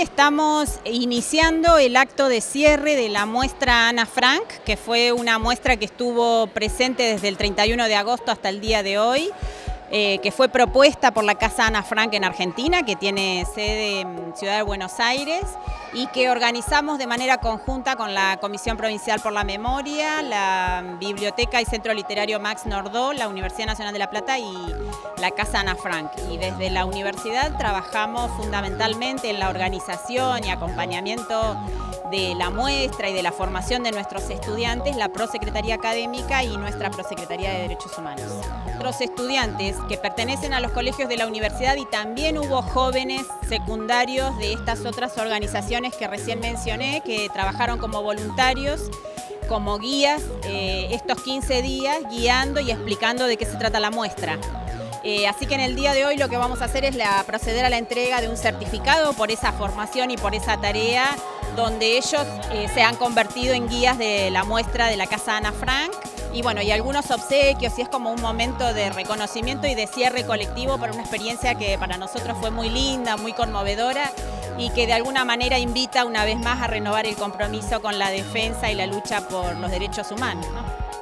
estamos iniciando el acto de cierre de la muestra Ana Frank, que fue una muestra que estuvo presente desde el 31 de agosto hasta el día de hoy. Eh, que fue propuesta por la Casa Ana Frank en Argentina, que tiene sede en Ciudad de Buenos Aires, y que organizamos de manera conjunta con la Comisión Provincial por la Memoria, la Biblioteca y Centro Literario Max Nordó, la Universidad Nacional de La Plata y la Casa Ana Frank. Y desde la universidad trabajamos fundamentalmente en la organización y acompañamiento de la muestra y de la formación de nuestros estudiantes, la Prosecretaría Académica y nuestra Prosecretaría de Derechos Humanos. Los estudiantes que pertenecen a los colegios de la universidad y también hubo jóvenes secundarios de estas otras organizaciones que recién mencioné, que trabajaron como voluntarios como guías eh, estos 15 días guiando y explicando de qué se trata la muestra. Eh, así que en el día de hoy lo que vamos a hacer es proceder a la entrega de un certificado por esa formación y por esa tarea donde ellos eh, se han convertido en guías de la muestra de la Casa Ana Frank y bueno, y algunos obsequios y es como un momento de reconocimiento y de cierre colectivo para una experiencia que para nosotros fue muy linda, muy conmovedora y que de alguna manera invita una vez más a renovar el compromiso con la defensa y la lucha por los derechos humanos.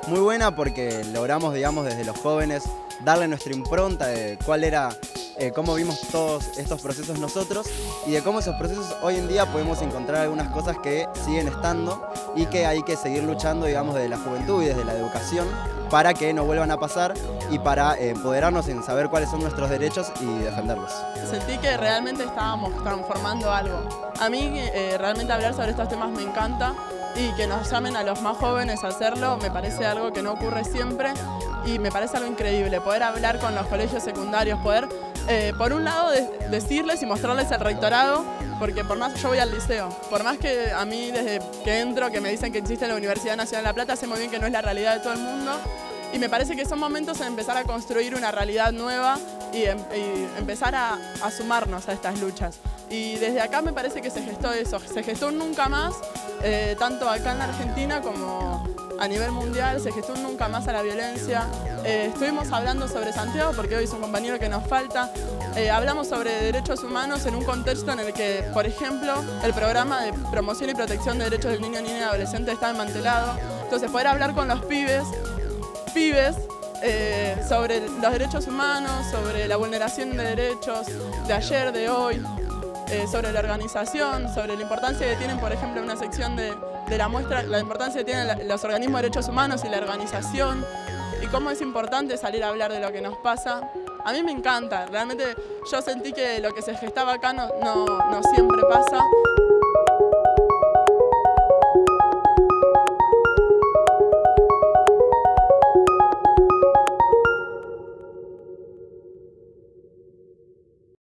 Muy buena porque logramos, digamos, desde los jóvenes darle nuestra impronta de cuál era eh, cómo vimos todos estos procesos nosotros y de cómo esos procesos hoy en día podemos encontrar algunas cosas que siguen estando y que hay que seguir luchando, digamos, desde la juventud y desde la educación para que no vuelvan a pasar y para eh, empoderarnos en saber cuáles son nuestros derechos y defenderlos. Sentí que realmente estábamos transformando algo. A mí eh, realmente hablar sobre estos temas me encanta y que nos llamen a los más jóvenes a hacerlo me parece algo que no ocurre siempre y me parece algo increíble, poder hablar con los colegios secundarios, poder eh, por un lado decirles y mostrarles el rectorado, porque por más yo voy al liceo, por más que a mí desde que entro que me dicen que existe la Universidad Nacional de La Plata, sé muy bien que no es la realidad de todo el mundo y me parece que son momentos de empezar a construir una realidad nueva y, em, empezar a, a, sumarnos a estas luchas. Y desde acá me parece que se gestó eso, se gestó nunca más, eh, tanto acá en Argentina como a nivel mundial, se gestó nunca más a la violencia. Eh, estuvimos hablando sobre Santiago, porque hoy es un compañero que nos falta. Eh, hablamos sobre derechos humanos en un contexto en el que, por ejemplo, el programa de promoción y protección de derechos del niño, niña y adolescente está desmantelado. Entonces, poder hablar con los pibes, pibes, sobre los derechos humanos, sobre la vulneración de derechos de ayer, de hoy, sobre la organización, sobre la importancia que tienen, por ejemplo, una sección de de la muestra, la importancia que tienen los organismos de derechos humanos y la organización y cómo es importante salir a hablar de lo que nos pasa. A mí me encanta, realmente yo sentí que lo que se gestaba acá no, no, no siempre pasa.